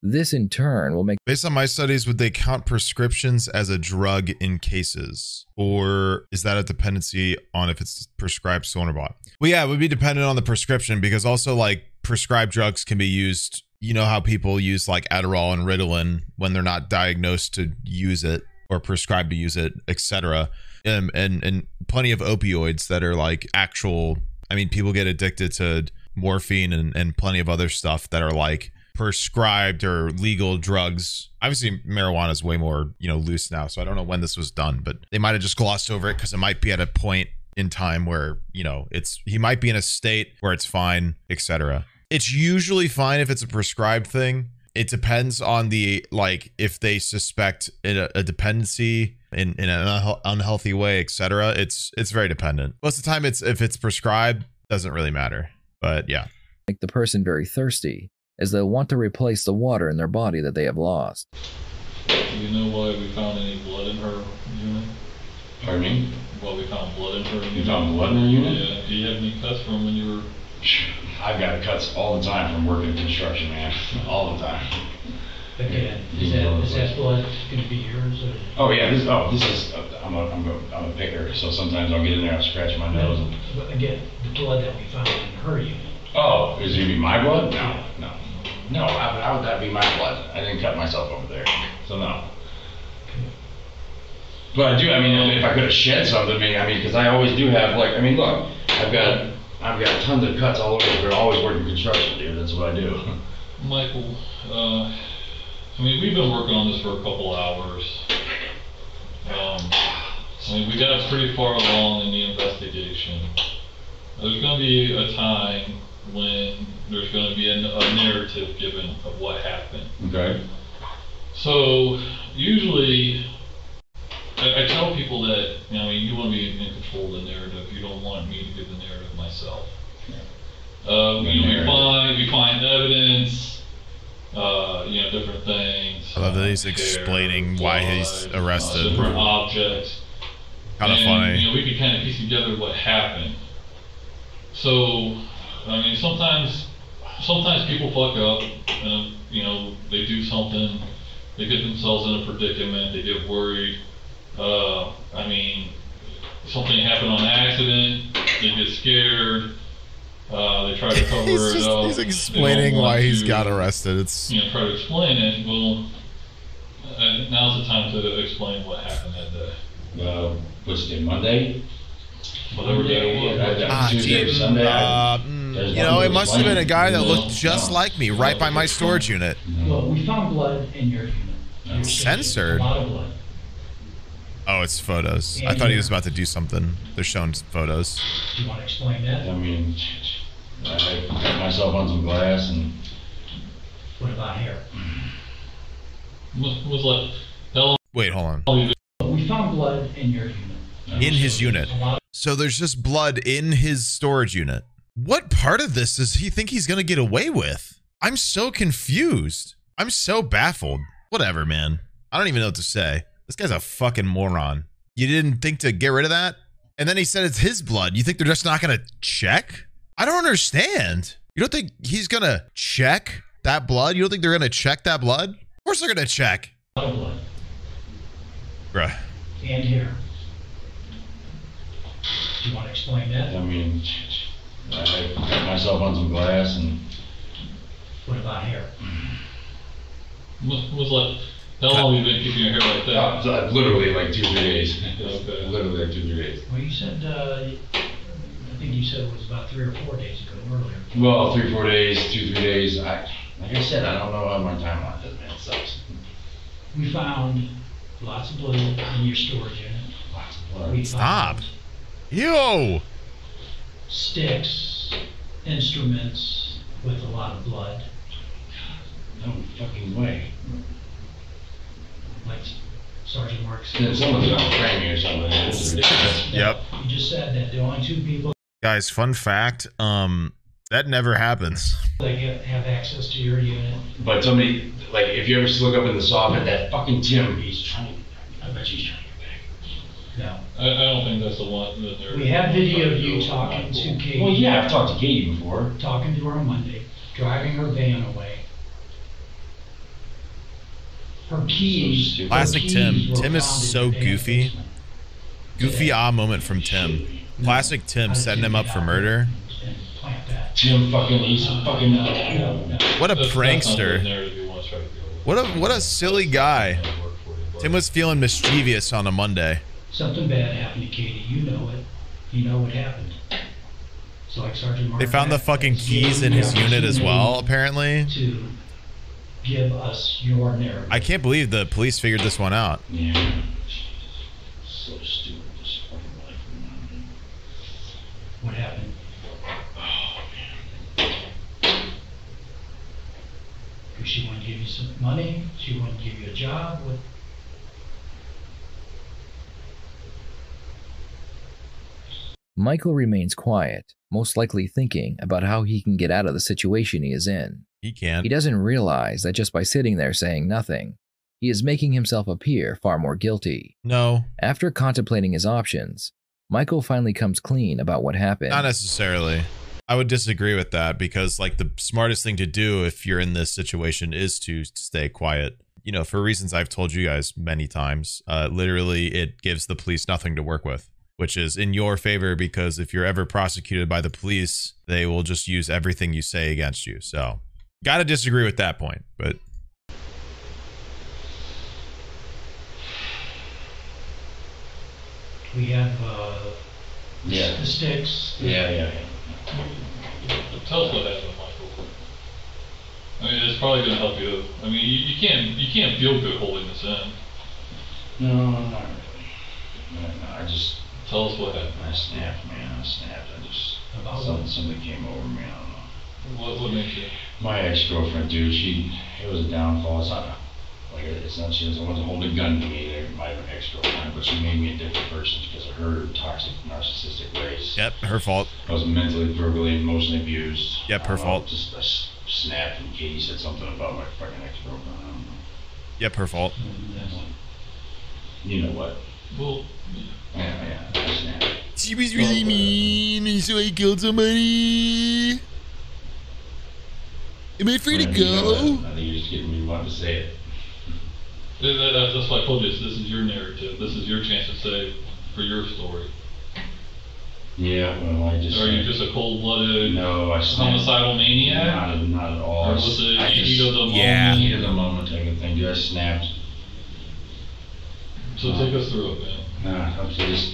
This in turn will make Based on my studies, would they count prescriptions as a drug in cases? Or is that a dependency on if it's prescribed or bought? Well, yeah, it would be dependent on the prescription because also like prescribed drugs can be used. You know how people use like Adderall and Ritalin when they're not diagnosed to use it or prescribed to use it, etc. Um, and and plenty of opioids that are like actual. I mean, people get addicted to morphine and, and plenty of other stuff that are like prescribed or legal drugs. Obviously, marijuana is way more, you know, loose now. So I don't know when this was done, but they might have just glossed over it because it might be at a point in time where, you know, it's he might be in a state where it's fine, etc. It's usually fine if it's a prescribed thing. It depends on the like if they suspect a, a dependency in, in an unhealthy way, etc. It's it's very dependent. Most of the time, it's if it's prescribed, doesn't really matter. But yeah. make the person very thirsty, as they'll want to replace the water in their body that they have lost. Do you know why we found any blood in her unit? Pardon me? Why we found blood in her unit? You found blood in her unit? Yeah. Do you have any cuts from when you were? I've got cuts all the time from working construction, man. All the time. Again, is that, is that blood gonna be yours or? Oh yeah, this oh this is I'm a I'm a I'm a picker, so sometimes I'll get in there, I'll scratch my nose and But again, the blood that we found in her unit, Oh, is it gonna be my blood? No, no. No, how, how would that be my blood? I didn't cut myself over there, so no. But I do, I mean, if I could have shed something, I mean, I mean, because I always do have, like, I mean, look, I've got, I've got tons of cuts all over, we're always working construction, dude, that's what I do. Michael, uh, I mean, we've been working on this for a couple hours. Um, I mean, we got pretty far along in the investigation. There's gonna be a time when there's gonna be a, a narrative given of what happened. Okay. So, usually, I, I tell people that, you know, I mean, you wanna be in control of the narrative, you don't want me to give the narrative myself. Uh, you know, we find, we find evidence, uh, you know, different things. I love that he's explaining why he's uh, arrested. different objects. Kinda funny. You know, we can kind of piece together what happened. So, I mean, sometimes, sometimes people fuck up, and you know, they do something, they get themselves in a predicament, they get worried. Uh, I mean, something happened on accident, they get scared. Uh, they try to *laughs* cover He's it just up. he's explaining want why he's to, got arrested. It's You know, try to explain it. Well, uh, now's the time to explain what happened that day. Uh, what's the Monday? Whatever day it was. Ah, Tuesday or Sunday? uh, mm, you know, it must have been a guy that looked just like me, right by my storage unit. Well, we found blood in your unit. Censored. A lot of blood. Oh, it's photos. I thought he was about to do something. They're showing photos. Do you want to explain that? I mean, I cut myself on some glass and What about hair? Was, was like, how Wait, hold on. long We found blood in your unit. In his unit. So there's just blood in his storage unit. What part of this does he think he's going to get away with? I'm so confused. I'm so baffled. Whatever, man. I don't even know what to say. This guy's a fucking moron. You didn't think to get rid of that? And then he said it's his blood. You think they're just not going to check? I don't understand. You don't think he's going to check that blood? You don't think they're going to check that blood? Of course they're going to check. blood Bruh. and here. Do you want to explain that? I mean, I cut myself on some glass and What about hair? was, was like, how long have you been keeping your hair like that? uh, so, literally like two, three days. Okay. literally like two, three days. Well, you said, uh, I think you said it was about three or four days ago, earlier. Well, three, four days, two, three days. I, like I said, I don't know how my timeline is, man. It sucks. We found lots of blood in your storage unit. Lots of blood. We Stop. found Yo. sticks, instruments with a lot of blood, No fucking way. like Sergeant Marks. Then someone's gonna frame you or something. It's ridiculous. Yep. You just said that the only two people Guys, fun fact, um that never happens. that get- have access to your unit. But somebody, like, if you ever look up in the soffit, that fucking Tim, he's trying. I bet you he's trying to get back. No. I, I don't think that's the one that they're. We have video of you talking to Katie. Well, yeah, I've talked to Katie before. Talking to her on Monday, driving her van away. Her keys. her Classic Tim. were Tim is so goofy. Goofy ah moment from Tim. Classic Tim setting him up for murder. And plant that. Tim fucking, he's fucking. What a That's- that's not the prankster. narrative you want to try to go with. What a what a silly guy. Tim was feeling mischievous on a Monday. Something bad happened to Katie, you know it, you know what happened. So like Sergeant They found the fucking keys in his unit as well, apparently. To give us your narrative. I can't believe the police figured this one out. Yeah. So stupid, this fucking life. man. What happened? Oh, man. She wanted to give you some money, she wanted to give you a job, what? Michael remains quiet, most likely thinking about how he can get out of the situation he is in. He can't. He doesn't realize that just by sitting there saying nothing, he is making himself appear far more guilty. No, After contemplating his options, Michael finally comes clean about what happened. not necessarily. I would disagree with that because like the smartest thing to do if you're in this situation is to stay quiet. You know, for reasons I've told you guys many times, uh, literally it gives the police nothing to work with, which is in your favor because if you're ever prosecuted by the police, they will just use everything you say against you. So, got to disagree with that point, but We have, uh, Yeah. the sticks. Yeah, yeah, Tell us what happened, Michael. I mean, it's probably gonna help you. I mean, you, you can't you can't feel good holding this in. No, not really. No, no, I just. Tell us what happened. I snapped, man. I snapped. I just. About something, what? something came over me. I don't know. What what makes you? My ex-girlfriend, dude, she, it was a downfall. It's not, like, it's not, she wasn't holding a gun to me, there, my ex-girlfriend, but she made me a different person because of her toxic, narcissistic ways. yep, her fault. I was mentally, verbally, emotionally abused. Yep, her I don't know, fault. Just, I s- snap, and Katie said something about my fucking ex-girlfriend. I don't know. Yep, her fault. You know what? Well, Yeah, yeah, I snapped. She was really uh, mean, and so I killed somebody. Am I free to I think you know go? I think you're just getting me wanting to say it. That- that- that's why I told you this, is your narrative. This is your chance to say for your story. Yeah, well, I just. Are you just a cold-blooded No, I homicidal maniac? Not, at- not at all. Or was it I heat just- of the yeah, moment? heat of the moment type of thing. I snapped. So take us through it, man. Nah, I was just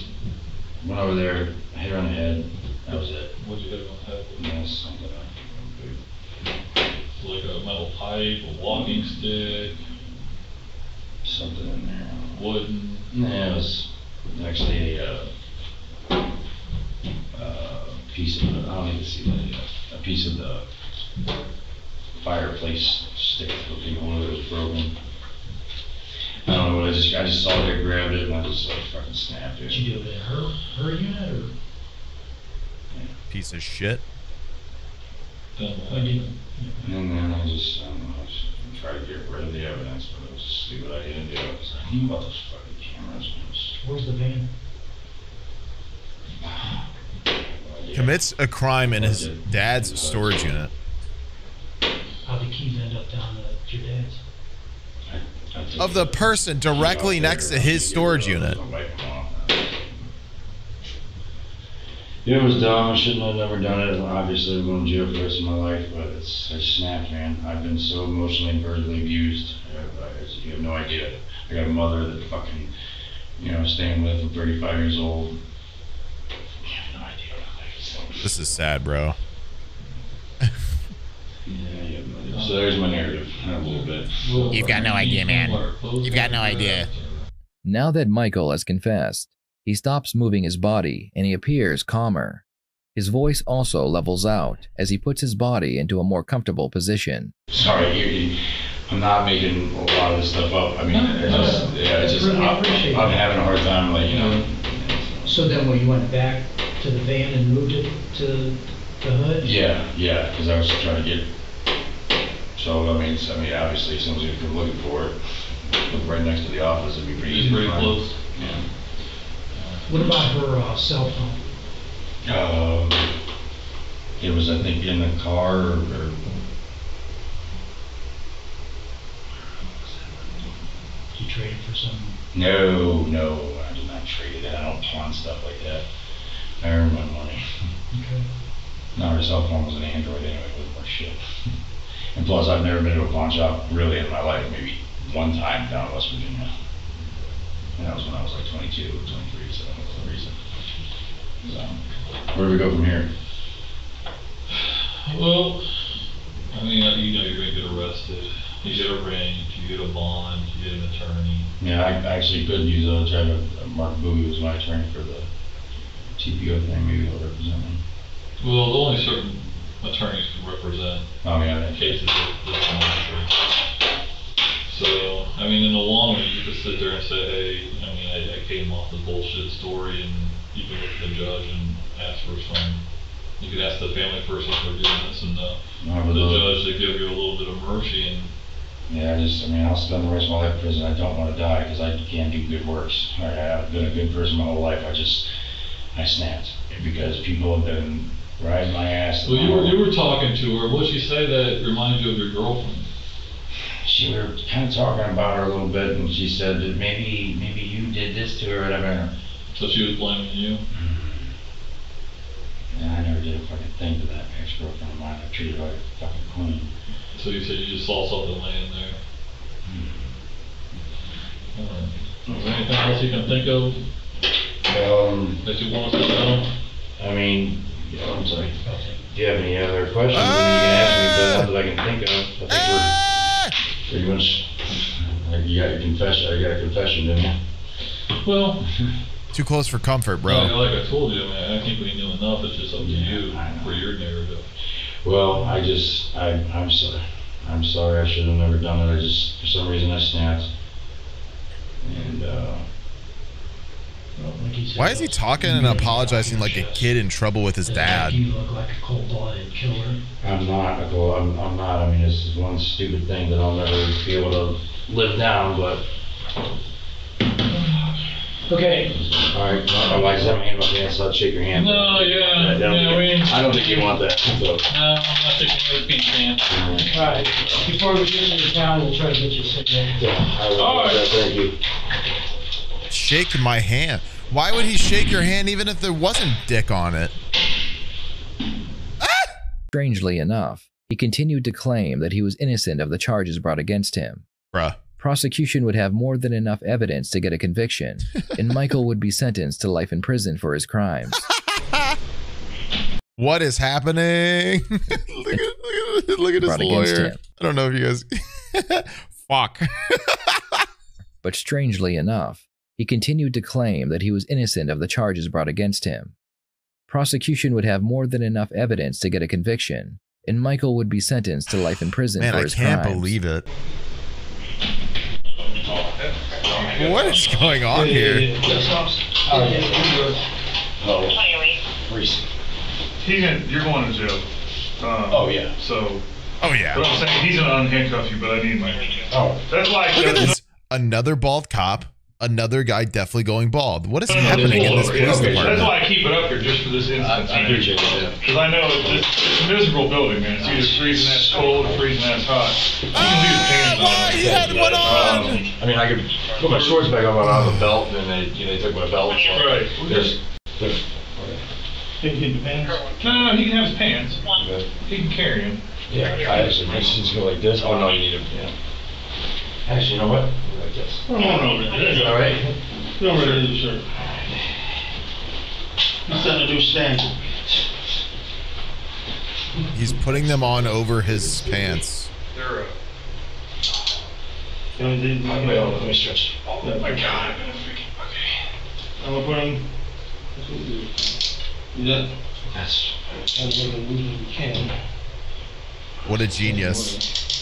went over there, hit her on the head. That was it. What'd you hit on the head with? Yes, something. Like a metal pipe, a walking stick, Something in there. wooden. Yeah, it was actually a, uh, uh, piece of, the- I don't even see the, a piece of the fireplace stick looking one of it was broken. I don't know, what I just, I just saw it, I grabbed it, and I just like fucking snapped it. Did you do it in her, her unit or? Piece of shit. When did, And then I just, I don't know, I just tried to get rid of the evidence, but it was just see what I didn't do. I was like, think about those fucking cameras. and just- where's the van? *sighs* Commits a crime in his dad's storage unit. How'd the keys end up down at your dad's? Of the person directly next to his storage unit. It was dumb. I shouldn't have never done it. Obviously, I'm going to jail for the rest of my life, but it's I snapped, man. I've been so emotionally and verbally abused. I, I, you have no idea. I got a mother that fucking, you know, staying with. I'm 35 years old. You have no idea. Like, This is sad, bro. yeah, you have no idea. So there's my narrative, a little bit. You've got no idea, man. You've got no idea. Now that Michael has confessed, he stops moving his body and he appears calmer. His voice also levels out as he puts his body into a more comfortable position. Sorry, you, you, I'm not making a lot of this stuff up. I mean, it's just, yeah, it's just, Really I'm, I'm having a hard time, like, you know. So then when you went back to the van and moved it to the hood? Yeah, yeah, because I was trying to get, so, I mean, it's- I mean, obviously, someone's gonna come looking for it. Look right next to the office, it'd be pretty easy. It's pretty close. Yeah. What about her uh, cell phone? Um, it was, I think, in the car or, or Did you trade it for some? No, no, I did not trade it. I don't pawn stuff like that. I earn my money. Okay. No, her cell phone was an Android anyway, it wasn't worth shit. And plus, I've never been to a pawn shop really in my life, maybe one time down in West Virginia. And that was when I was like 22, 23, so that was the reason. So, where do we go from here? Well, I mean, you know you're gonna get arrested. You get arraigned, you get a bond, you get an attorney. Yeah, I actually could use a, to, Mark Bowie was my attorney for the TPO thing, maybe he'll represent me. Well, only certain attorneys can represent Oh, yeah, that- cases of this nature. So, I mean, in the long run, you could sit there and say, hey, I mean, I, I came off the bullshit story, and you can look at the judge and ask for some. You could ask the family person for forgiveness, and uh, the, I would the love- judge to give you a little bit of mercy, and Yeah, I just, I mean, I'll spend the rest of my life in prison. I don't want to die because I can't do good works. I, I've been a good person my whole life. I just, I snapped because people have been riding my ass. Well, you were, you were talking to her, what'd she say that reminded you of your girlfriend? She, we were kind of talking about her a little bit, and she said that maybe, maybe you did this to her, or whatever. So she was blaming you. And I never did a fucking thing to that ex-girlfriend of mine. I treated her like a fucking queen. So you said you just saw something laying there. Alright. Is there anything else you can think of Um, that you want us to know? I mean, yeah, I'm sorry. Do you have any other questions? I mean, you can ask me, but that I can think of. I think we're pretty much, like, you got your confession, I got a confession, didn't you? Well, Too close for comfort, like, bro. like I told you, man, I think we knew enough. It's just up to you for your narrative. Well, I just, I, I'm sorry. I'm sorry, I should have never done it. I just, for some reason, I snapped. And, uh, Like said, Why is he talking and apologizing like a kid in trouble with his dad? You look like a cold-blooded killer. I'm not, I go, I'm, I'm not. I mean, this is one stupid thing that I'll never be able to live down, but. Okay. All right, well, like, I'm hand up there, so I'll shake your hand. No, yeah, I don't yeah, we- I don't think you want that, so. No, I'm not taking another pink man. All right, before we get into town, we'll try to get you a cigarette. Yeah, I would All love that, thank you. Shake my hand. Why would he shake your hand even if there wasn't dick on it? Ah! Strangely enough, he continued to claim that he was innocent of the charges brought against him. Bruh. Prosecution would have more than enough evidence to get a conviction, and *laughs* Michael would be sentenced to life in prison for his crimes. *laughs* What is happening? *laughs* look, at, look, at, look at his lawyer. I don't know if you guys. Fuck. But strangely enough, he continued to claim that he was innocent of the charges brought against him. Prosecution would have more than enough evidence to get a conviction, and Michael would be sentenced to life in prison Man, for I his crimes. I can't believe it. *laughs* What is going on here? Oh, Reese. He's in, you're going to jail. Um, Oh, yeah. So. Oh yeah. But I'm saying he's gonna unhandcuff you, but I need my. Oh. That's like. Look at uh, this. Another bald cop. Another guy definitely going bald. What is No, no, no, happening in this okay, police okay, That's department? why I keep it up here, just for this instance. I appreciate it. Because I know it's, it's a miserable building, man. It's either freezing ass cold or freezing ass hot. You can leave the pants on. he had one on. Um, I mean, I could put my shorts back on, but I have a belt, and they, you know, they took my belt. So Right. There's, there's, No, no, no, he can have his pants. He can carry them. yeah, I actually, my shoes go like this. Oh, no, you need them, yeah. Actually, you know what? Like this. Come on over there. All right. Come over there, sir. He's setting a new standard. He's putting them on over his pants. They're, uh, Let me stretch. oh my god. I'm gonna put him. That's what we do. You that? That's. As we we can. What a genius.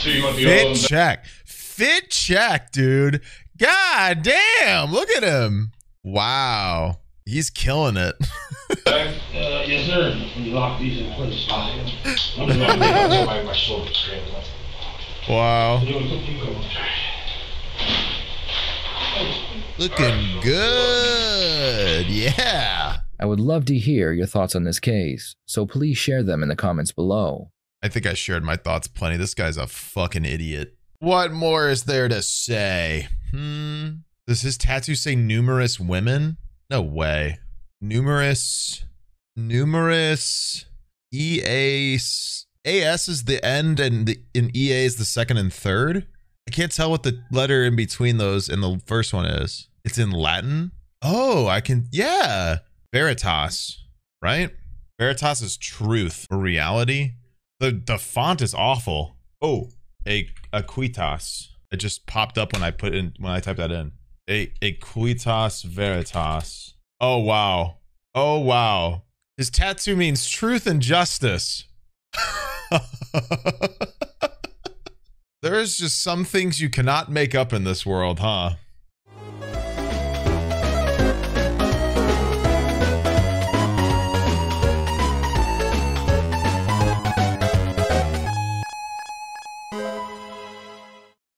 So you want the old Fit check. Fit check, dude. God damn. Look at him. Wow. He's killing it. *laughs* Uh, yes, sir. You lock these in place. *laughs* I'm my, my shoulders straight. wow. You wanna put- you go. Looking good. Yeah. I would love to hear your thoughts on this case, so please share them in the comments below. I think I shared my thoughts plenty. This guy's a fucking idiot. What more is there to say? Hmm. Does his tattoo say numerous women? No way. Numerous. Numerous. EA. AS is the end and the in EA is the second and third. I can't tell what the letter in between those and the first one is. It's in Latin. Oh, I can. Yeah. Veritas, right? Veritas is truth or reality. The the font is awful. Oh, a aquitas. It just popped up when I put in when I typed that in. A aquitas veritas. Oh wow. Oh wow. His tattoo means truth and justice. *laughs* There's just some things you cannot make up in this world, huh?